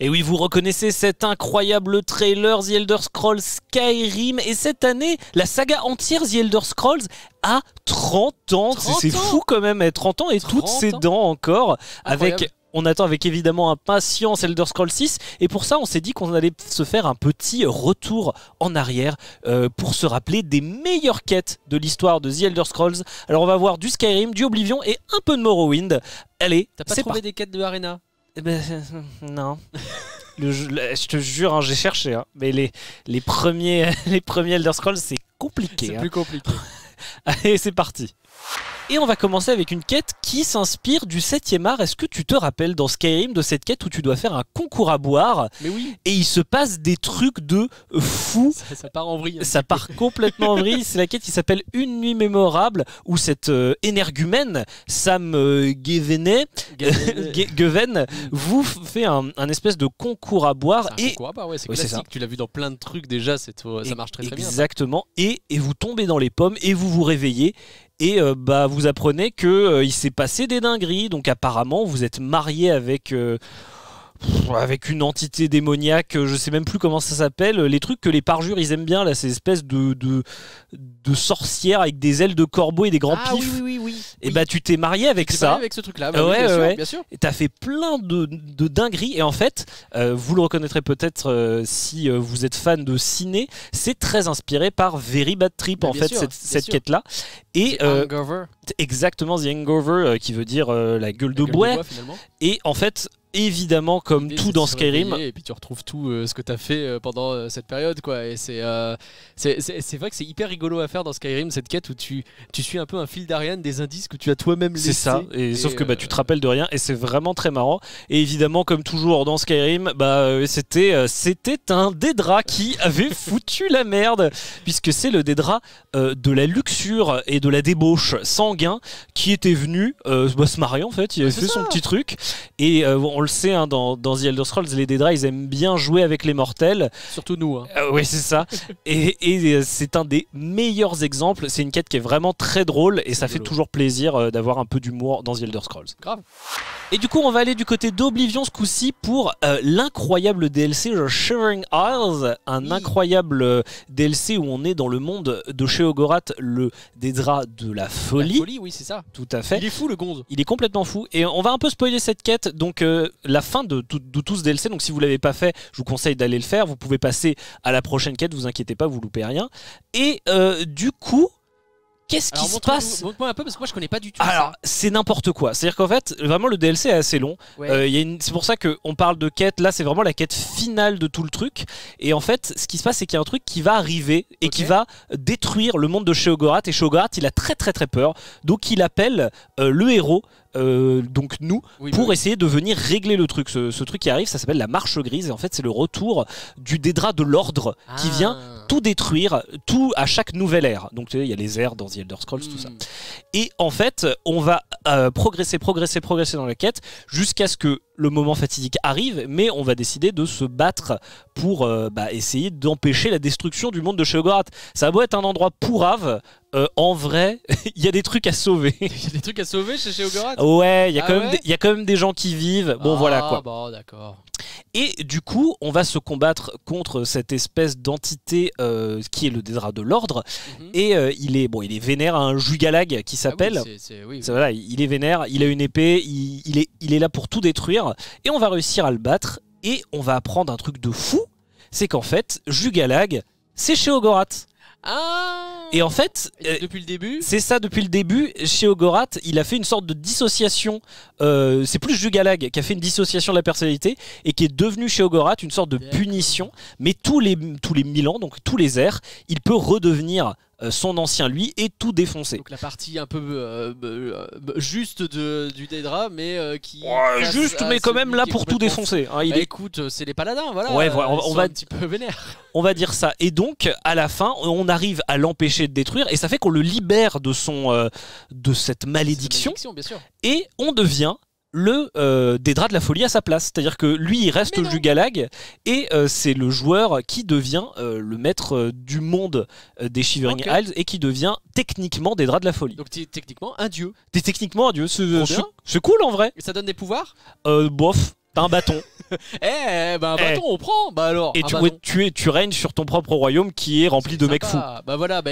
Et oui, vous reconnaissez cet incroyable trailer The Elder Scrolls Skyrim. Et cette année, la saga entière The Elder Scrolls a 30 ans. 30 C'est fou quand même, eh, 30 ans et 30 toutes ses dents encore. Incroyable. Avec. On attend avec évidemment impatience Elder Scrolls 6 et pour ça on s'est dit qu'on allait se faire un petit retour en arrière euh, pour se rappeler des meilleures quêtes de l'histoire de The Elder Scrolls. Alors on va voir du Skyrim, du Oblivion et un peu de Morrowind. Allez, T'as pas trouvé des quêtes de Arena? Eh ben, non. Le jeu- le- je te jure, hein, j'ai cherché, hein, mais les, les, premiers, les premiers Elder Scrolls, c'est compliqué. C'est hein. plus compliqué. Allez, c'est parti. Et on va commencer avec une quête qui s'inspire du 7ème art. Est-ce que tu te rappelles dans Skyrim de cette quête où tu dois faire un concours à boire Mais oui, et il se passe des trucs de fou? Ça, ça part en vrille. ça peu. part complètement en vrille. C'est la quête qui s'appelle Une nuit mémorable où cette euh, énergumène, Sam euh, Gevenet, Geven, vous fait un, un espèce de concours à boire un et concours à ouais, c'est Ouais, classique. Tu l'as vu dans plein de trucs déjà, ça marche très très bien. Exactement. Et, et vous tombez dans les pommes et vous vous réveillez. Et euh, bah, vous apprenez que euh, il s'est passé des dingueries. Donc apparemment, vous êtes marié avec. Avec une entité démoniaque, je sais même plus comment ça s'appelle, les trucs que les parjures ils aiment bien là, ces espèces de, de, de sorcières avec des ailes de corbeau et des grands Ah oui, pifs. oui, oui, oui. Et bah tu t'es marié avec ça. parlais avec ce truc-là, bah oui, Ouais, bien, ouais, sûr, ouais. bien sûr. Et t'as fait plein de, de dingueries. Et en fait, euh, vous le reconnaîtrez peut-être euh, si euh, vous êtes fan de ciné, c'est très inspiré par Very Bad Trip, Bah, en fait, sûr, cette, sûr. quête-là. Et euh, exactement The Hangover, euh, qui veut dire euh, la gueule de bois. Et en fait, évidemment, comme tout dans Skyrim, Et puis tu retrouves tout euh, ce que tu as fait euh, pendant euh, cette période. quoi. Et c'est c'est vrai que c'est hyper rigolo à faire dans Skyrim, cette quête où tu, tu suis un peu un fil d'Ariane des indices que tu as toi-même laissés. c'est ça. Et, sauf que bah, tu te rappelles de rien et c'est vraiment très marrant. Et évidemment, comme toujours dans Skyrim, bah, c'était c'était un Dédra qui avait foutu la merde, puisque c'est le Dédra de la luxure et de la débauche qui était venu euh, bah, se marier en fait. Il avait fait son petit truc. Et euh, on le sait, hein, dans, dans The Elder Scrolls, les Dédras, ils aiment bien jouer avec les mortels. Surtout nous. hein. Euh, oui, c'est ça. et et, c'est un des meilleurs exemples. C'est une quête qui est vraiment très drôle et ça fait toujours plaisir d'avoir un peu d'humour dans The Elder Scrolls. Grave. Et du coup, on va aller du côté d'Oblivion ce coup-ci pour l'incroyable DLC The Shivering Isles, un Oui. incroyable DLC où on est dans le monde de Sheogorath, le Dédra de La folie. Oui, c'est ça. Tout à fait. Il est fou le gonze. Il est complètement fou et on va un peu spoiler cette quête. Donc euh, la fin de tout, de tout ce DLC. Donc si vous l'avez pas fait, je vous conseille d'aller le faire. Vous pouvez passer à la prochaine quête. Vous inquiétez pas, vous loupez rien. Et euh, du coup, qu'est-ce qui se passe Montre-moi un peu parce que moi je connais pas du tout. alors, c'est n'importe quoi. C'est-à-dire qu'en fait, vraiment, le DLC est assez long. Ouais. Euh, une- C'est pour ça qu'on parle de quête. Là, c'est vraiment la quête finale de tout le truc. Et en fait, ce qui se passe, c'est qu'il y a un truc qui va arriver et qui va détruire le monde de Sheogorath. Et Sheogorath, il a très très très peur. Donc, il appelle euh, le héros, euh, donc nous, Oui, pour bah, essayer de venir régler le truc. Ce, ce truc qui arrive, ça s'appelle la marche grise. Et en fait, c'est le retour du Dédra de l'ordre qui Ah. vient tout détruire, tout à chaque nouvelle ère. Donc, tu sais, il y a les ères dans The Elder Scrolls, tout ça. Hmm. Et en fait, on va euh, progresser, progresser, progresser dans la quête jusqu'à ce que le moment fatidique arrive, mais on va décider de se battre pour euh, bah, essayer d'empêcher la destruction du monde de Sheogorath. Ça a beau être un endroit pourrave, euh, en vrai, il y a des trucs à sauver. Il y a des trucs à sauver chez Sheogorath ouais, il y, a Ah quand même ouais? des- il y a quand même des gens qui vivent. Bon, Ah, voilà quoi. Bon, d'accord. Et du coup, on va se combattre contre cette espèce d'entité euh, qui est le Dédra de l'ordre. Mhm. Et euh, il est bon, il est vénère à un Jugalag qui s'appelle. Ah oui, voilà, il est vénère, il a une épée, il, il est, il est là pour tout détruire, et on va réussir à le battre, et on va apprendre un truc de fou, c'est qu'en fait, Jugalag, c'est Sheogorath. Ah Et en fait, euh, depuis le début c'est ça depuis le début, Sheogorath, il a fait une sorte de dissociation, euh, c'est plus Jugalag qui a fait une dissociation de la personnalité, et qui est devenu Sheogorath une sorte de punition, mais tous les, tous les mille ans, donc tous les airs, il peut redevenir son ancien lui et tout défoncer. Donc la partie un peu euh, euh, euh, juste de, du Daedra, mais euh, qui. Ouais, juste, mais quand même là est pour tout défoncer. hein, il Bah, est écoute, euh, c'est les paladins, voilà. Ouais, voilà, on euh, va- on un petit peu vénères. On va dire ça. Et donc, à la fin, on arrive à l'empêcher de détruire, et ça fait qu'on le libère de son, euh, de cette malédiction, bien sûr. et on devient le euh, Dédra de la folie à sa place. C'est-à-dire que lui, il reste non. Jugalag, et euh, c'est le joueur qui devient euh, le maître euh, du monde des Shivering. Isles, et qui devient techniquement Dédra de la folie. Donc t'es techniquement un dieu. T'es techniquement un dieu. C'est cool en vrai. Et ça donne des pouvoirs? Euh, bof. T'as un bâton. Eh, bah un Eh. bâton, on prend. Bah alors. Et tu, bâton. ouais, tu, es, tu règnes sur ton propre royaume qui est rempli de mecs fous. Bah voilà, bah,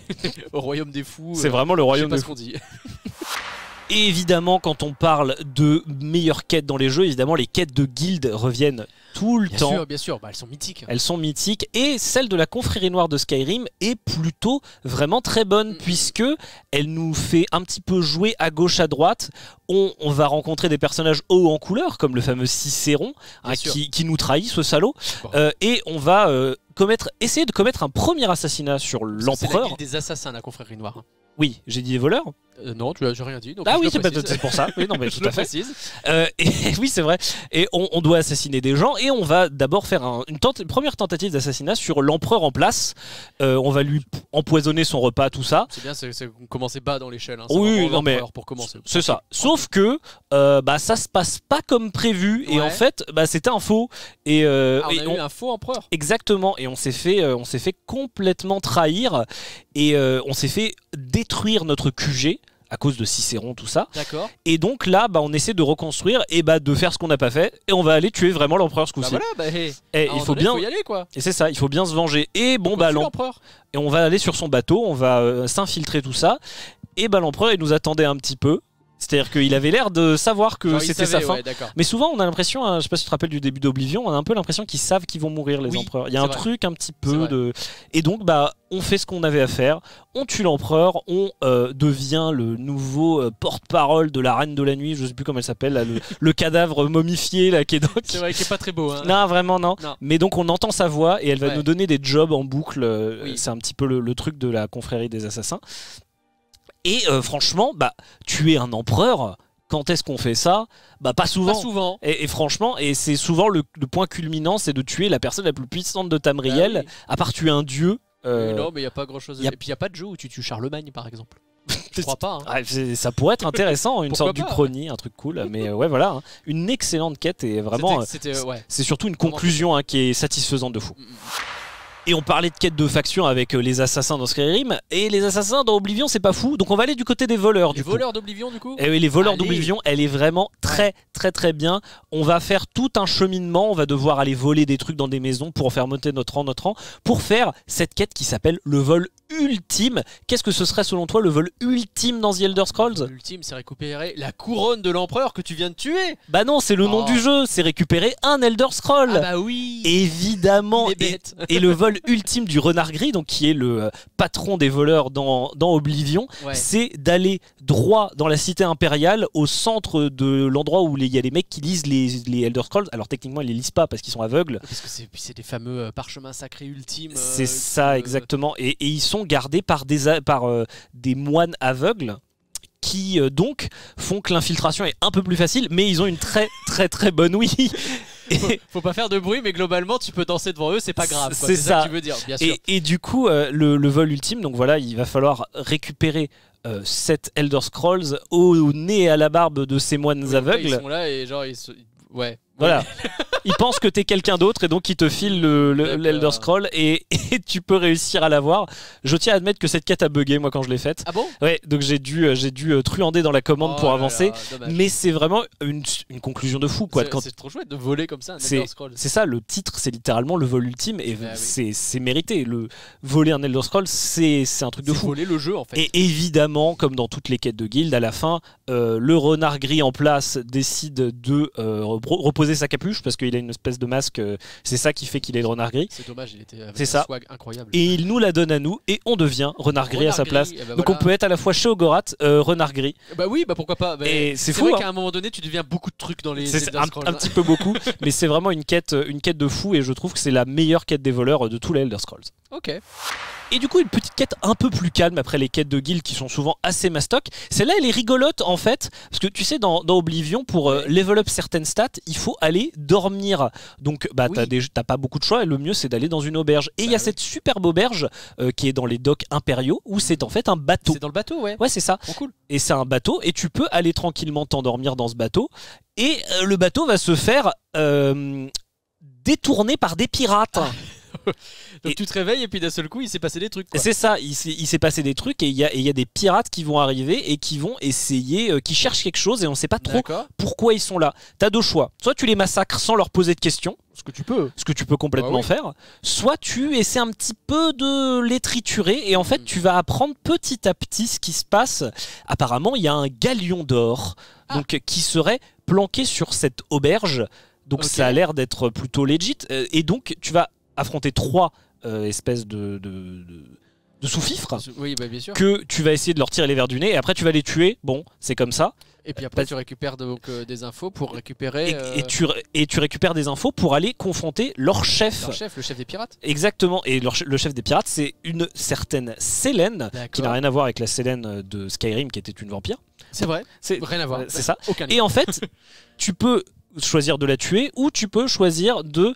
au royaume des fous. C'est euh, vraiment le je sais royaume pas des ce qu'on dit. Et évidemment, quand on parle de meilleures quêtes dans les jeux, évidemment, les quêtes de guildes reviennent tout le Bien temps. sûr, bien sûr. Bah elles sont mythiques. Elles sont mythiques et celle de la confrérie noire de Skyrim est plutôt vraiment très bonne Mm. puisque elle nous fait un petit peu jouer à gauche à droite. On, on va rencontrer des personnages hauts en couleur comme le fameux Cicéron Bien hein, qui, qui nous trahit ce salaud Bon. Euh, et on va euh, commettre essayer de commettre un premier assassinat sur l'empereur. des assassins, la confrérie noire. Oui, j'ai dit des voleurs. Euh, non, tu as j'ai rien dit. donc ah oui, c'est pour ça. Oui, non, mais Je tout le à fait. précise. Euh, et, oui, c'est vrai. Et on, on doit assassiner des gens et on va d'abord faire un- une, tente- une première tentative d'assassinat sur l'empereur en place. Euh, on va lui empoisonner son repas, tout ça. C'est bien, c'est commencer bas dans l'échelle. Hein. Oui, non, mais pour commencer. C'est ça. Sauf que bah, ça se passe pas comme prévu et en fait, bah, c'était un faux. Et, Ah, on et a on- eu un faux empereur. Exactement, et on s'est fait, on s'est fait complètement trahir et on s'est fait détruire notre QG à cause de Cicéron, tout ça. D'accord. Et donc là, bah, on essaie de reconstruire et bah, de faire ce qu'on n'a pas fait et on va aller tuer vraiment l'empereur ce Bah voilà, bah hey, Et un il faut donné, bien, faut y aller quoi. et c'est ça, il faut bien se venger. Et bon, Faut bah, l'empereur. et on va aller sur son bateau, on va euh, s'infiltrer tout ça. Et bah, l'empereur, il nous attendait un petit peu. C'est-à-dire qu'il avait l'air de savoir que c'était sa fin. ouais. Mais souvent, on a l'impression, hein, je sais pas si tu te rappelles du début d'Oblivion, on a un peu l'impression qu'ils savent qu'ils vont mourir les Oui, empereurs. Il y a un vrai. truc un petit peu de. Et donc, bah, on fait ce qu'on avait à faire. On tue l'empereur, on euh, devient le nouveau euh, porte-parole de la reine de la nuit. Je sais plus comment elle s'appelle, le, le cadavre momifié là qui est dans. C'est vrai qu'il est pas très beau. Hein. Non, vraiment non. Non. Mais donc on entend sa voix et elle va Ouais. nous donner des jobs en boucle. euh, Oui. C'est un petit peu le, le truc de la confrérie des assassins. Et euh, franchement, bah, tuer un empereur, quand est-ce qu'on fait ça? Bah pas souvent. Pas souvent. Et, et franchement, et c'est souvent le, le point culminant, c'est de tuer la personne la plus puissante de Tamriel, Bah oui. à part tuer un dieu. euh, Oui, Non, mais il y a pas grand chose. y a- Et puis il y a pas de jeu où tu tues Charlemagne par exemple. Je crois pas. hein. ah, ça pourrait être intéressant, une sorte du pas chrony, un truc cool. Mais euh, ouais, voilà, hein. une excellente quête et vraiment, euh, ouais. c'est surtout une conclusion hein, qui est satisfaisante de fou. Et on parlait de quête de faction avec euh, les assassins dans Skyrim, et les assassins dans Oblivion, c'est pas fou. Donc on va aller du côté des voleurs. Les du coup. voleurs d'Oblivion du coup. Eh oui, les voleurs d'Oblivion, elle est vraiment très très très bien. On va faire tout un cheminement, on va devoir aller voler des trucs dans des maisons pour en faire monter notre rang, notre rang, pour faire cette quête qui s'appelle le vol ultime. Qu'est-ce que ce serait selon toi le vol ultime dans The Elder Scrolls L'ultime, c'est récupérer la couronne de l'empereur que tu viens de tuer. Bah non, c'est le nom Oh. du jeu, c'est récupérer un Elder Scroll. Ah bah oui. Évidemment, et, et le vol ultime du renard gris, donc qui est le euh, patron des voleurs dans, dans Oblivion, Ouais. c'est d'aller droit dans la cité impériale, au centre de l'endroit où il y a les mecs qui lisent les, les Elder Scrolls. Alors techniquement, ils les lisent pas parce qu'ils sont aveugles. Parce que c'est des fameux euh, parchemins sacrés ultimes. euh, c'est que- ça, exactement. Et, et ils sont gardés par des, par, euh, des moines aveugles qui euh, donc font que l'infiltration est un peu plus facile, mais ils ont une très très très bonne ouïe. Faut, faut pas faire de bruit, mais globalement, tu peux danser devant eux, c'est pas grave. C'est ça ça. que tu veux dire, bien sûr. Et, et du coup, euh, le, le vol ultime, donc voilà, il va falloir récupérer euh, sept Elder Scrolls au, au nez et à la barbe de ces moines Oui, aveugles. Ils sont là et genre ils se... Ouais. Voilà. Ils pensent que t'es quelqu'un d'autre et donc ils te filent le- le- D'accord. l'Elder Scroll et, et tu peux réussir à l'avoir. Je tiens à admettre que cette quête a bugué moi quand je l'ai faite. Ah bon? Ouais, donc j'ai dû, euh, j'ai dû euh, truander dans la commande Oh pour là avancer. là. Mais c'est vraiment une, une conclusion de fou quoi. C'est- Quand- trop chouette de voler comme ça un C'est- Elder Scrolls. C'est ça, le titre, c'est littéralement le vol ultime et Bah oui. c'est mérité. Le voler un Elder Scroll, c'est un truc de fou. voler le jeu en fait. Et évidemment, comme dans toutes les quêtes de guilde, à la fin, euh, le renard gris en place décide de euh, repro- sa capuche parce qu'il a une espèce de masque. euh, c'est ça qui fait qu'il est le renard gris. C'est dommage, il était avec un ça. swag incroyable. Et il nous la donne à nous et on devient renard gris à sa gris, place. et ben Donc voilà. on peut être à la fois chez Ogorat, euh, renard gris. Bah oui, bah pourquoi pas. Bah, Et c'est fou, vrai hein. qu'à un moment donné, tu deviens beaucoup de trucs dans les C'est un, un petit peu beaucoup, mais c'est vraiment une quête, une quête de fou et je trouve que c'est la meilleure quête des voleurs de tous les Elder Scrolls. Ok. Et du coup, une petite quête un peu plus calme après les quêtes de guild qui sont souvent assez mastoc. Celle-là, elle est rigolote en fait, parce que tu sais, dans, dans Oblivion, pour euh, level up certaines stats, il faut aller dormir. Donc, bah, Oui. t'as pas beaucoup de choix, et le mieux, c'est d'aller dans une auberge. Et il y a Bah oui. cette superbe auberge euh, qui est dans les docks impériaux, où c'est en fait un bateau. C'est dans le bateau, ouais. Ouais, c'est ça. Cool. Et c'est un bateau, et tu peux aller tranquillement t'endormir dans ce bateau. Et euh, le bateau va se faire détourner par des pirates. Donc Et- tu te réveilles et puis d'un seul coup il s'est passé des trucs. C'est ça, il s'est passé des trucs et il y, a- et il y a des pirates qui vont arriver et qui vont essayer, euh, qui cherchent quelque chose et on sait pas trop pourquoi ils sont là. T'as deux choix. Soit tu les massacres sans leur poser de questions, Ce que tu peux. ce que tu peux complètement Bah oui. faire, soit tu essaies un petit peu de les triturer et en fait Mm. tu vas apprendre petit à petit ce qui se passe. Apparemment, il y a un galion d'or Ah. donc qui serait planqué sur cette auberge. Donc ça a l'air d'être plutôt legit Euh, et donc tu vas affronter trois euh, espèces de, de, de, de sous-fifres Oui, bah, bien sûr. que tu vas essayer de leur tirer les verres du nez et après tu vas les tuer. Bon, c'est comme ça. Et puis après tu récupères donc euh, des infos pour récupérer Et, euh, et tu, et tu récupères des infos pour aller confronter leur chef. leur chef, le chef des pirates. Exactement. Et leur le chef des pirates, c'est une certaine Sélène, qui n'a rien à voir avec la Sélène de Skyrim, qui était une vampire. C'est vrai. C'est Rien à voir. c'est ça. Aucun. Et en fait, tu peux choisir de la tuer ou tu peux choisir de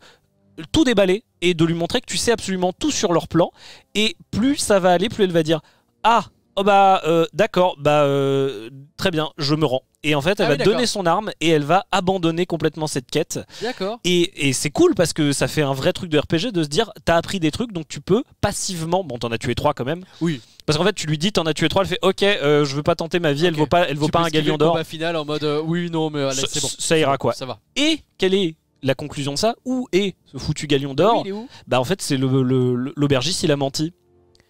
tout déballer et de lui montrer que tu sais absolument tout sur leur plan. Et plus ça va aller, plus elle va dire Ah, oh bah euh, d'accord, bah euh, très bien, je me rends. Et en fait, elle Ah va oui, donner son arme et elle va abandonner complètement cette quête. D'accord. Et, et c'est cool parce que ça fait un vrai truc de RPG de se dire t'as appris des trucs donc tu peux passivement bon t'en as tué trois quand même Oui. parce qu'en fait tu lui dis t'en as tué trois elle fait ok euh, je veux pas tenter ma vie elle vaut pas elle vaut Tu pas un galion d'or final en mode oui non mais allez, c'est bon. ça ira quoi Ça va. et quelle est la conclusion de ça où est ce foutu galion d'or Oui, bah en fait c'est le- le- le- l'aubergiste il a menti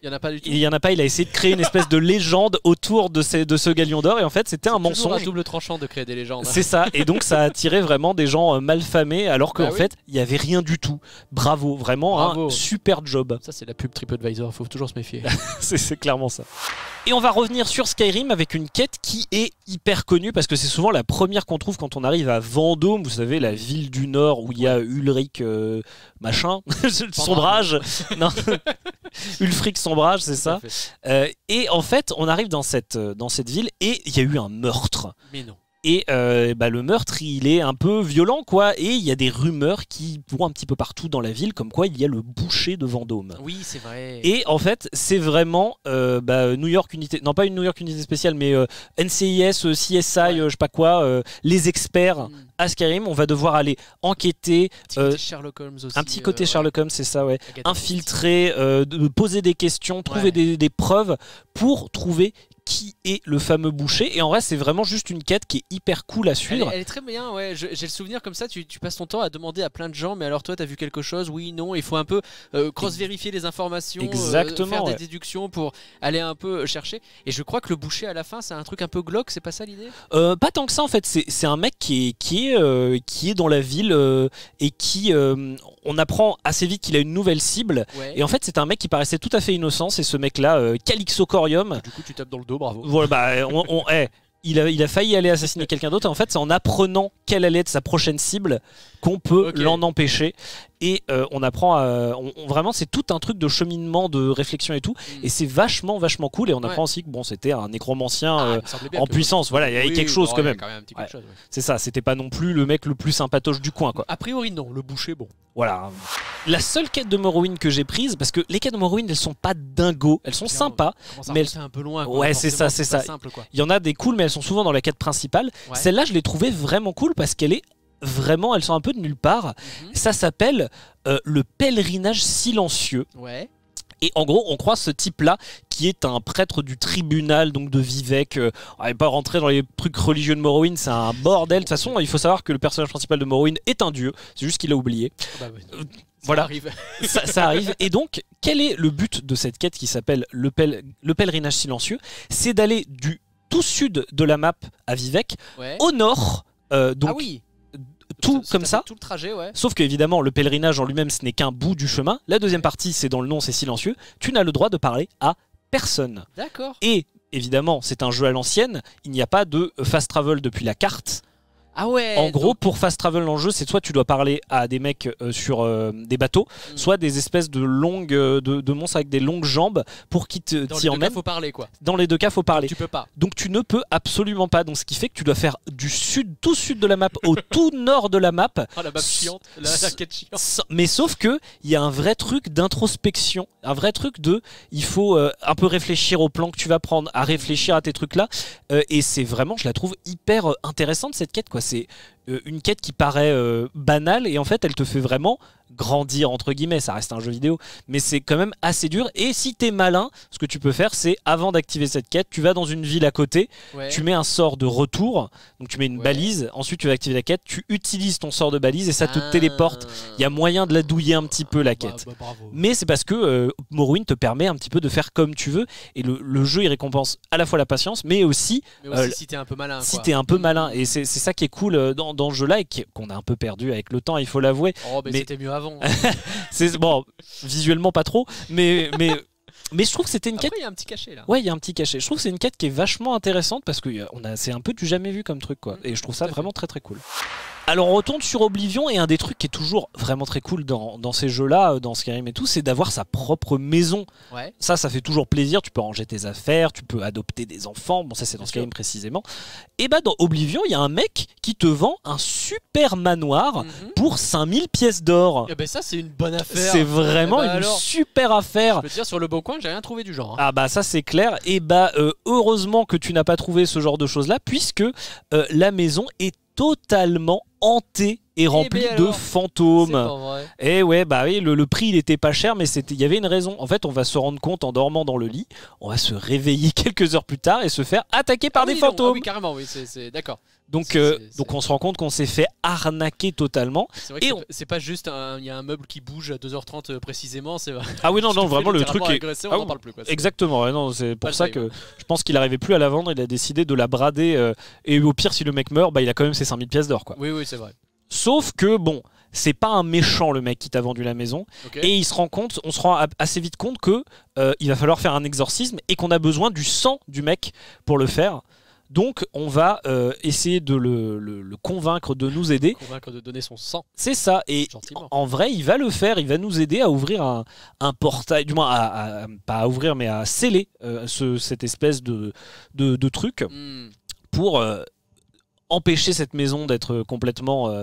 Il y en a pas du tout. il y en a pas il a essayé de créer une espèce de légende autour de, ces- de ce galion d'or et en fait c'était un C'est mensonge à double tranchant de créer des légendes. C'est ça, et donc ça a attiré vraiment des gens euh, malfamés alors qu'en Bah oui. fait il y avait rien du tout. Bravo, vraiment Bravo. un super job. Ça c'est la pub TripAdvisor, faut toujours se méfier. c'est c'est clairement ça. Et on va revenir sur Skyrim avec une quête qui est hyper connue parce que c'est souvent la première qu'on trouve quand on arrive à Vendôme, vous savez, la ville du Nord où il y a Ulrich euh, machin, sombrage. non. Ulfric sombrage, c'est ça. Euh, et en fait, on arrive dans cette, euh, dans cette ville et il y a eu un meurtre. Mais non. Et euh, bah, le meurtre, il est un peu violent, quoi. Et il y a des rumeurs qui vont un petit peu partout dans la ville, comme quoi il y a le boucher de Vendôme. Oui, c'est vrai. Et en fait, c'est vraiment euh, bah, New York unité, non pas une New York unité spéciale, mais euh, NCIS, CSI, je sais pas quoi, les experts Hmm. à Skyrim. On va devoir aller enquêter, Petit euh, côté Sherlock Holmes aussi. un petit côté Sherlock Holmes, c'est ça, ouais. Agatha Infiltrer, de- poser des questions, trouver Ouais. des, des preuves pour trouver qui est le fameux boucher. Et en vrai, c'est vraiment juste une quête qui est hyper cool à suivre. elle est très bien, ouais. J'ai le souvenir comme ça, tu, tu passes ton temps à demander à plein de gens, mais alors toi, t'as vu quelque chose? Oui, non. Il faut un peu euh, cross-vérifier les informations, euh, faire ouais. des déductions pour aller un peu chercher. Et je crois que le boucher à la fin, c'est un truc un peu glauque, c'est pas ça l'idée? Euh, pas tant que ça en fait, c'est un mec qui est, qui est, euh, qui est dans la ville euh, et qui, euh, on apprend assez vite qu'il a une nouvelle cible. Ouais. Et en fait c'est un mec qui paraissait tout à fait innocent, c'est ce mec là, euh, Calixocorium. Du coup, tu tapes dans le dos, bravo. Bah, eh, il, a, il a failli aller assassiner quelqu'un d'autre et en fait c'est en apprenant quelle allait être sa prochaine cible qu'on peut l'en empêcher. Et euh, on apprend à, on- on- vraiment c'est tout un truc de cheminement, de réflexion et tout. Mm. Et c'est vachement vachement cool et on Ouais. apprend aussi que bon c'était un nécromancien. Ah, euh, en puissance, voilà, il y avait Oui, quelque chose quand même. Ouais. ouais. C'est ça, c'était pas non plus le mec le plus sympatoche du coin, quoi. A priori, non. Le boucher, bon. Voilà. La seule quête de Morrowind que j'ai prise, parce que les quêtes de Morrowind, elles sont pas dingos, elles sont sympas. Mais remonter un peu loin. quoi. Ouais, c'est ça, c'est ça. simple. Il y en a des cool, mais elles sont souvent dans la quête principale. Celle-là, je l'ai trouvée vraiment cool parce qu'elle est vraiment, elles sont un peu de nulle part. Mhm. Ça s'appelle euh, le pèlerinage silencieux. Ouais. Et en gros, on croit ce type-là qui est un prêtre du tribunal, donc de Vivek. Euh, on va pas rentrer dans les trucs religieux de Morrowind, c'est un bordel. De toute façon, il faut savoir que le personnage principal de Morrowind est un dieu. C'est juste qu'il a oublié. Bah, ouais. Euh, Ça voilà. arrive. ça, ça arrive. Et donc, quel est le but de cette quête qui s'appelle le, pèl- le pèlerinage silencieux? C'est d'aller du tout sud de la map à Vivek Ouais. au nord. euh, donc ah oui. Tout comme ça. Tout le trajet, ouais. Sauf que évidemment, le pèlerinage en lui-même, ce n'est qu'un bout du chemin. La deuxième partie, c'est dans le nom, c'est silencieux. Tu n'as le droit de parler à personne. D'accord. Et évidemment, c'est un jeu à l'ancienne. Il n'y a pas de fast travel depuis la carte. Ah ouais. en gros, donc- pour fast travel dans le jeu, c'est soit tu dois parler à des mecs euh, sur euh, des bateaux, Mm. soit des espèces de longues euh, de, de monstres avec des longues jambes pour qu'ils te- dans t'y les deux cas, emmènent. faut parler quoi. Dans les deux cas, faut parler. Tu peux pas. Donc tu ne peux absolument pas. Donc ce qui fait que tu dois faire du sud, tout sud de la map au tout nord de la map. Ah la map chiante, la, la quête chiante. Mais sauf que il y a un vrai truc d'introspection, un vrai truc de, il faut un peu réfléchir au plan que tu vas prendre, à réfléchir à tes trucs là, et c'est vraiment, je la trouve hyper intéressante cette quête quoi. C'est euh, une quête qui paraît euh, banale et en fait elle te fait vraiment grandir entre guillemets, ça reste un jeu vidéo, mais c'est quand même assez dur. Et si t'es malin, ce que tu peux faire, c'est avant d'activer cette quête, tu vas dans une ville à côté, Ouais. tu mets un sort de retour, donc tu mets une Ouais. balise, ensuite tu vas activer la quête, tu utilises ton sort de balise et ça te Ah. téléporte. Il y a moyen de la douiller un petit peu la Bah, quête. bah. Mais c'est parce que euh, Morrowind te permet un petit peu de faire comme tu veux et le, le jeu il récompense à la fois la patience mais aussi Mais aussi euh, si t'es un peu malin. si t'es un peu malin et c'est ça qui est cool euh, dans, dans ce jeu là et qu'on a un peu perdu avec le temps il faut l'avouer Oh, mais- c'était mieux avant. c'est bon visuellement pas trop mais mais mais je trouve que c'était une Après, quête il y a un petit cachet là. ouais il y a un petit cachet. Je trouve que c'est une quête qui est vachement intéressante parce que euh, on a c'est un peu du jamais vu comme truc quoi. Et je trouve ça vraiment très très cool alors on retourne sur Oblivion et un des trucs qui est toujours vraiment très cool dans, dans ces jeux là dans Skyrim et tout c'est d'avoir sa propre maison Ouais. Ça, ça fait toujours plaisir. Tu peux ranger tes affaires, tu peux adopter des enfants. Bon, ça, c'est dans Skyrim précisément. Et bah, dans Oblivion, il y a un mec qui te vend un super manoir Mhm. pour 5000 pièces d'or. Eh ben ça c'est une bonne affaire. C'est vraiment Eh ben une alors, super Je affaire. peux te dire sur le bon coin, j'ai rien trouvé du genre. hein. Ah bah ça c'est clair et bah euh, heureusement que tu n'as pas trouvé ce genre de choses là puisque euh, la maison est totalement hantée et remplie ben de alors, fantômes. Et ouais, bah oui, le, le prix il était pas cher, mais c'était, il y avait une raison. En fait, on va se rendre compte en dormant dans le lit, on va se réveiller quelques heures plus tard et se faire attaquer par Ah des oui, non, ah fantômes. oui, carrément, oui, c'est d'accord. Donc, euh, donc on se rend compte qu'on s'est fait arnaquer totalement. C'est vrai c'est on- pas- c'est pas juste un- il y a un meuble qui bouge à 2h30 euh, précisément, c'est Ah oui, non, non, vraiment le truc est. Ah on en oui, parle plus quoi. Exactement, non, c'est pour Pas ça que je pense qu'il arrivait plus à la vendre, il a décidé de la brader. euh, et au pire, si le mec meurt, bah, il a quand même ses 5000 pièces d'or. quoi. Oui, oui, c'est vrai. Sauf que, bon, c'est pas un méchant le mec qui t'a vendu la maison. Et il se rend compte, on se rend assez vite compte que euh, il va falloir faire un exorcisme et qu'on a besoin du sang du mec pour le faire. Donc on va euh, essayer de le, le- le convaincre de nous aider. Convaincre de donner son sang C'est ça. Et gentiment. en vrai, il va le faire. Il va nous aider à ouvrir un, un portail, du moins à, à- pas à ouvrir, mais à sceller euh, ce- cette espèce de, de, de truc Hmm. pour euh, empêcher cette maison d'être complètement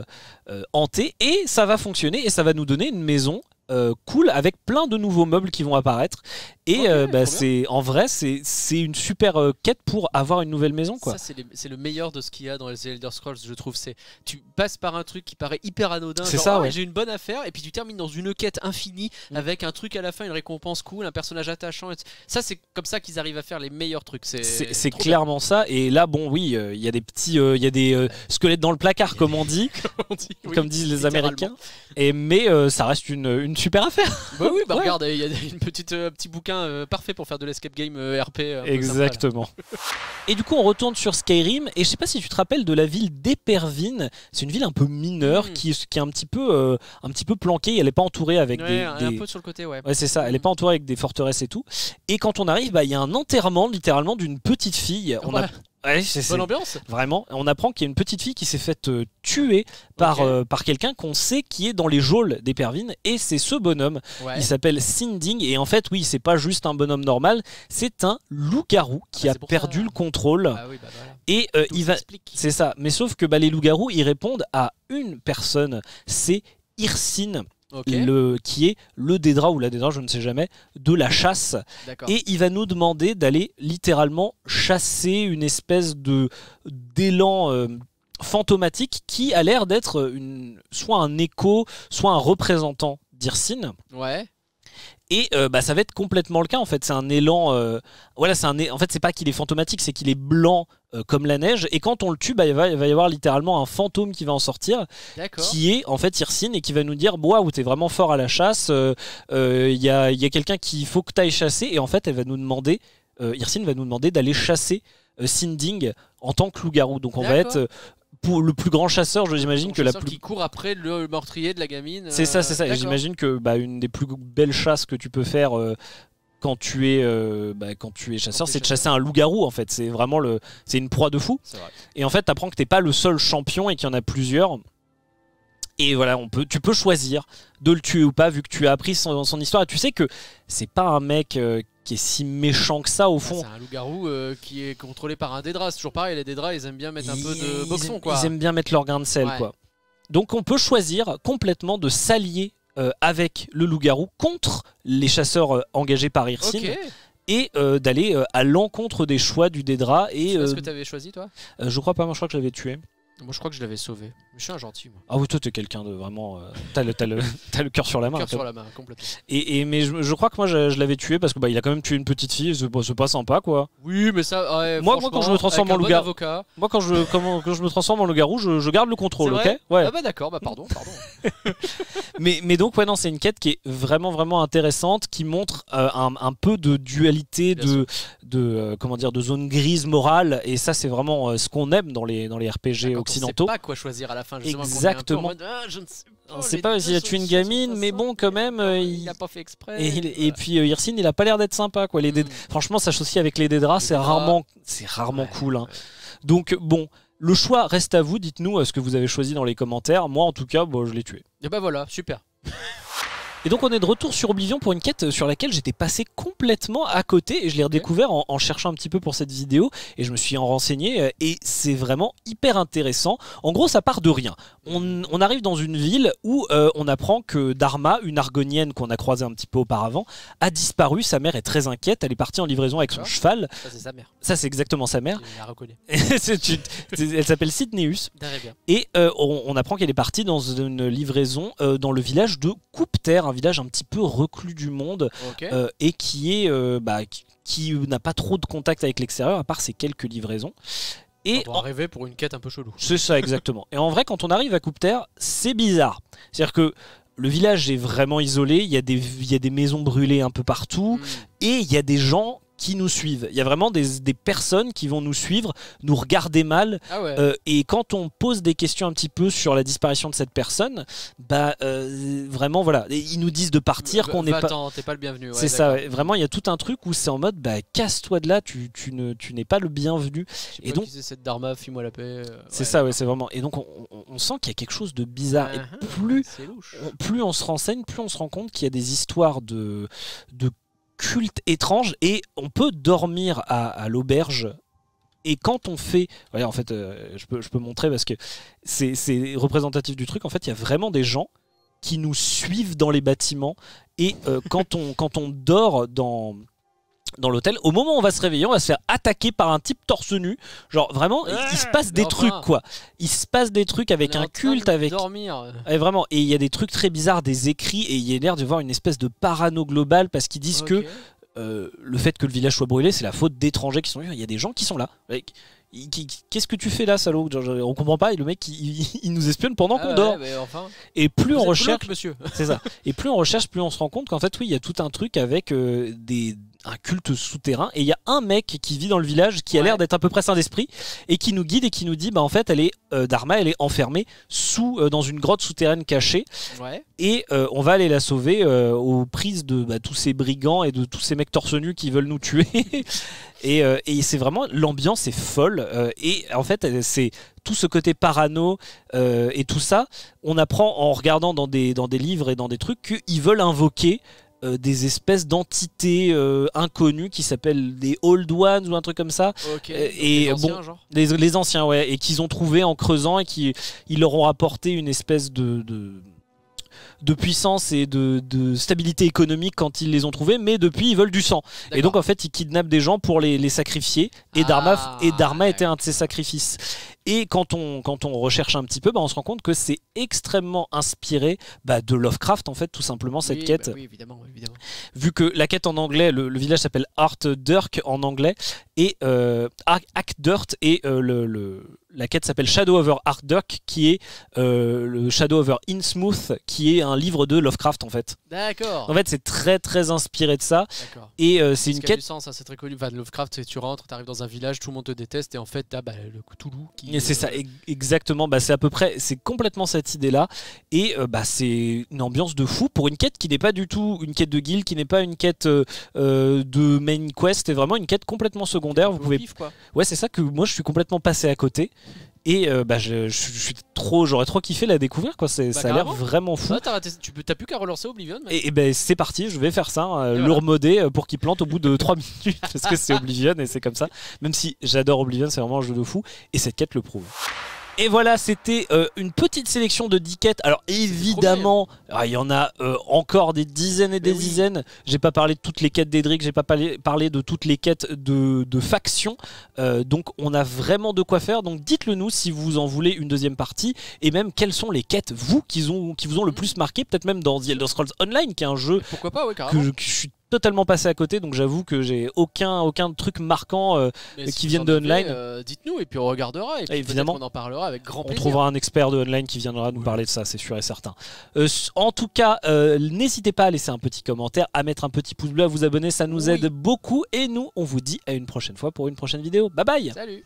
hantée et ça va fonctionner et ça va nous donner une maison euh, cool avec plein de nouveaux meubles qui vont apparaître et euh, bah, c'est en vrai c'est une super euh, quête pour avoir une nouvelle maison quoi Ça, c'est le meilleur de ce qu'il y a dans les Elder Scrolls, je trouve. C'est tu passes par un truc qui paraît hyper anodin. C'est ça, ouais. J'ai une bonne affaire, et puis tu termines dans une quête infinie Mm. avec un truc à la fin, une récompense cool, un personnage attachant. et Ça, c'est comme ça qu'ils arrivent à faire les meilleurs trucs. C'est clairement ça et là bon oui euh, il y a des petits il y a des squelettes dans le placard comme on dit bien, on dit. Oui, comme disent les américains et mais ça reste une, une super affaire Bah oui, bah Ouais. regarde, il y a une petite petit bouquin euh, parfait pour faire de l'escape game euh, RP. un sympa, là. Exactement. Et du coup, on retourne sur Skyrim. Et je sais pas si tu te rappelles de la ville d'Epervine. C'est une ville un peu mineure Mm. qui, qui est un petit peu, euh, un petit peu planquée. Elle n'est pas entourée avec Ouais, des. un des- peu sur le côté, ouais. Ouais, c'est ça. Elle n'est pas entourée avec des forteresses et tout. Et quand on arrive, bah, il y a un enterrement littéralement d'une petite fille. On a... Ouais. C'est- Bonne ambiance. Vraiment, on apprend qu'il y a une petite fille qui s'est faite euh, tuer par, euh, par quelqu'un qu'on sait qui est dans les geôles d'Epervine. Et c'est ce bonhomme Ouais. il s'appelle Sinding et en fait oui c'est pas juste un bonhomme normal, c'est un loup-garou qui bah, a perdu ça. le contrôle Ah oui, bah voilà. et euh, il va c'est ça. Mais sauf que bah, les loups-garous ils répondent à une personne, c'est Irsine Le, qui est le Dédra ou la Dédra je ne sais jamais de la chasse. Et il va nous demander d'aller littéralement chasser une espèce de d'élan euh, fantomatique qui a l'air d'être soit un écho soit un représentant d'Irsine Ouais. Et euh, bah, ça va être complètement le cas en fait. C'est un élan. euh, voilà, c'est un. En fait, c'est pas qu'il est fantomatique, c'est qu'il est blanc euh, comme la neige. Et quand on le tue, bah, il, va, il va y avoir littéralement un fantôme qui va en sortir, qui est en fait Irsine et qui va nous dire Waouh, t'es vraiment fort à la chasse. Il y a, y a quelqu'un qu'il faut que t'ailles chasser. Et en fait, elle va nous demander. Irsine va nous demander d'aller chasser Sinding en tant que loup-garou. Donc on va être pour le plus grand chasseur. je- J'imagine que la chasseur plus qui court après le meurtrier de la gamine. c'est ça, c'est ça. J'imagine que bah, une des plus belles chasses que tu peux faire euh, quand tu es euh, bah, quand tu es chasseur, tu es c'est de chasser un loup-garou en fait. C'est vraiment le, c'est une proie de fou. Et en fait, t'apprends que t'es pas le seul champion et qu'il y en a plusieurs. Et voilà, on peut, tu peux choisir de le tuer ou pas vu que tu as appris son, son histoire. Et tu sais que c'est pas un mec euh, qui est si méchant que ça au fond. C'est un loup-garou euh, qui est contrôlé par un Dédra. C'est toujours pareil, les Dédras, ils aiment bien mettre un peu Ils- de ils boxon, aiment- quoi. Ils aiment bien mettre leur grain de sel, Ouais. quoi. Donc on peut choisir complètement de s'allier euh, avec le loup-garou contre les chasseurs euh, engagés par Irsine et euh, d'aller euh, à l'encontre des choix du Dédra. Et euh, que tu avais choisi, toi je crois pas, moi je crois que je l'avais tué. Moi, je crois que je l'avais sauvé. Je suis un gentil, moi. Ah oui, toi, t'es quelqu'un de vraiment. euh, t'as le, t'as le, cœur sur la main. Cœur sur la main, complètement. Et, et- mais je, je crois que moi, je, je l'avais tué parce que bah, il a quand même tué une petite fille. C'est pas, c'est pas sympa, quoi. Oui, mais ça. ouais, Moi- moi, quand je me transforme en bon loup-garou-. Moi, quand je, comment- quand je me transforme en loup-garou, je, je garde le contrôle, ok Ouais. Ah bah d'accord, bah pardon, pardon. Mais, mais donc, ouais, non, c'est une quête qui est vraiment, vraiment intéressante, qui montre euh, un, un peu de dualité, Bien de, de, euh, comment dire, de zone grise morale. Et ça, c'est vraiment euh, ce qu'on aime dans les, dans les RPG occidentaux. On sait pas quoi choisir à la fin. justement, Exactement. mode, Ah, je ne sais pas. On sait pas s'il a tué une gamine, mais bon, quand même, euh, il il- a pas fait exprès. Et, puis euh, il a pas l'air d'être sympa quoi. Les Mm. Franchement, s'associer avec les Dédras, c'est rarement, c'est rarement Ouais, cool. hein. ouais. Donc bon, le choix reste à vous. Dites-nous euh, ce que vous avez choisi dans les commentaires. Moi, en tout cas, bon, je l'ai tué. Et bah voilà, super. Et donc on est de retour sur Oblivion pour une quête sur laquelle j'étais passé complètement à côté et je l'ai redécouvert en, en cherchant un petit peu pour cette vidéo et je me suis en renseigné euh, et c'est vraiment hyper intéressant. En gros ça part de rien. On, on arrive dans une ville où euh, on apprend que Dharma, une argonienne qu'on a croisée un petit peu auparavant, a disparu. Sa mère est très inquiète. Elle est partie en livraison avec son cheval. Ça, c'est sa mère. Ça c'est exactement sa mère. La elle s'appelle bien. Et euh, on, on apprend qu'elle est partie dans une livraison euh, dans le village de Coupe-Terre, un village un petit peu reclus du monde euh, et qui est euh, bah, qui, qui n'a pas trop de contact avec l'extérieur à part ces quelques livraisons. Et on en- va rêver pour une quête un peu chelou. c'est ça exactement. Et en vrai, quand on arrive à Coupe-Terre, c'est bizarre. C'est-à-dire que le village est vraiment isolé. Il y a des il y a des maisons brûlées un peu partout Mm. et il y a des gens qui nous suivent. Il y a vraiment des, des personnes qui vont nous suivre, nous regarder mal, Ah ouais. euh, et quand on pose des questions un petit peu sur la disparition de cette personne, bah euh, vraiment voilà, Et ils nous disent de partir, qu'on n'est pas. va-t'en, t'es pas le bienvenu. ouais, c'est ça, ouais. vraiment il y a tout un truc où c'est en mode bah casse-toi de là, tu, tu ne tu n'es pas le bienvenu. Et donc- cette Dharma, fuis-moi la paix. euh, C'est ça, ouais, c'est vraiment. Et donc on, on- on sent qu'il y a quelque chose de bizarre. Uh-huh. Et plus on- plus on se renseigne, plus on se rend compte qu'il y a des histoires de, de cultes étranges et on peut dormir à, l'auberge. Et quand on fait, en fait, euh, je, peux, je peux montrer parce que c'est représentatif du truc. En fait, il y a vraiment des gens qui nous suivent dans les bâtiments et euh, quand on quand on dort dans dans l'hôtel, au moment où on va se réveiller, on va se faire attaquer par un type torse nu. Genre vraiment, il, il se passe des trucs enfin. quoi. Il se passe des trucs avec un culte, avec Dormir. Ouais, vraiment, et il y a des trucs très bizarres, des écrits, et il y a l'air de voir une espèce de parano global parce qu'ils disent que euh, le fait que le village soit brûlé, c'est la faute d'étrangers qui sont venus. Il y a des gens qui sont là. Qu'est-ce que tu fais là, salaud? On comprend pas, et le mec il, il nous espionne pendant Ah qu'on ouais, dort. enfin. Et plus on recherche, monsieur. c'est ça. Et plus on recherche, plus on se rend compte qu'en fait, oui, il y a tout un truc avec euh, des un culte souterrain et il y a un mec qui vit dans le village qui a Ouais. l'air d'être à peu près saint d'esprit et qui nous guide et qui nous dit bah en fait elle est euh, Dharma elle est enfermée sous euh, dans une grotte souterraine cachée Ouais. et euh, on va aller la sauver euh, aux prises de bah, tous ces brigands et de tous ces mecs torse nus qui veulent nous tuer. et euh, et c'est vraiment l'ambiance est folle euh, et en fait c'est tout ce côté parano euh, et tout ça. On apprend en regardant dans des dans des livres et dans des trucs qu'ils veulent invoquer euh, des espèces d'entités euh, inconnues qui s'appellent des Old Ones ou un truc comme ça. Euh, et les anciens, bon, genre Les, les anciens, ouais, et qu'ils ont trouvé en creusant et qui ils leur ont apporté une espèce de, de, de puissance et de, de stabilité économique quand ils les ont trouvés, mais depuis ils veulent du sang. Et donc en fait ils kidnappent des gens pour les, les sacrifier. Et Dharma, Ah, et Dharma était un de ces sacrifices. Et quand on, quand on recherche un petit peu, bah, on se rend compte que c'est extrêmement inspiré bah, de Lovecraft en fait, tout simplement cette Oui, quête bah oui, évidemment, évidemment. vu que la quête en anglais, le, le village s'appelle Art Dirk en anglais, et euh, Act Dirt, et euh, le, le- la quête s'appelle Shadow over Art Dirk, qui est euh, le Shadow over Innsmouth, qui est un livre de Lovecraft en fait. D'accord. En fait, c'est très très inspiré de ça, D'accord. et euh, c'est Ce une qui a du quête. sens, ça, c'est très connu. Enfin, Lovecraft, tu rentres, tu arrives dans un village, tout le monde te déteste, et en fait, t'as bah, le Cthulhu qui. C'est ça, exactement. Bah, c'est à peu près, c'est complètement cette idée-là, et euh, bah, c'est une ambiance de fou pour une quête qui n'est pas du tout une quête de guild, qui n'est pas une quête euh, euh, de main quest, c'est vraiment une quête complètement secondaire. Vous pouvez pif, quoi. Ouais, c'est ça que moi je suis complètement passé à côté. Et euh, bah, je, je- je suis trop, j'aurais trop kiffé la découvrir quoi. C'est, Bah, ça a l'air vraiment fou. Ouais, t'as raté- tu peux- plus qu'à relancer Oblivion. Et, et ben c'est parti, je vais faire ça, euh, Et le voilà. remoder euh, pour qu'il plante au bout de 3 minutes parce que c'est Oblivion et c'est comme ça. Même si j'adore Oblivion, c'est vraiment un jeu de fou et cette quête le prouve. Et voilà, c'était euh, une petite sélection de 10 quêtes. Alors évidemment, ah, il y en a euh, encore des dizaines et des oui. dizaines. J'ai pas parlé de toutes les quêtes d'Edric, j'ai pas parlé, de toutes les quêtes de, de factions. Euh, donc on a vraiment de quoi faire. Donc dites-le nous si vous en voulez une deuxième partie. Et même quelles sont les quêtes, vous, qui, ont, qui vous ont le plus marqué. Peut-être même dans The Elder Scrolls Online, qui est un jeu Pourquoi pas, ouais, que carrément. je, que je suis totalement passé à côté. Donc j'avoue que j'ai aucun, aucun truc marquant. euh, qui en de online. euh, Dites-nous et puis on regardera et puis Évidemment. on en parlera avec grand On plaisir. trouvera un expert de online qui viendra nous parler de ça, c'est sûr et certain. Euh, en tout cas, n'hésitez pas à laisser un petit commentaire, à mettre un petit pouce bleu, à vous abonner, ça nous Oui. aide beaucoup. Et nous, on vous dit à une prochaine fois pour une prochaine vidéo. Bye bye Salut.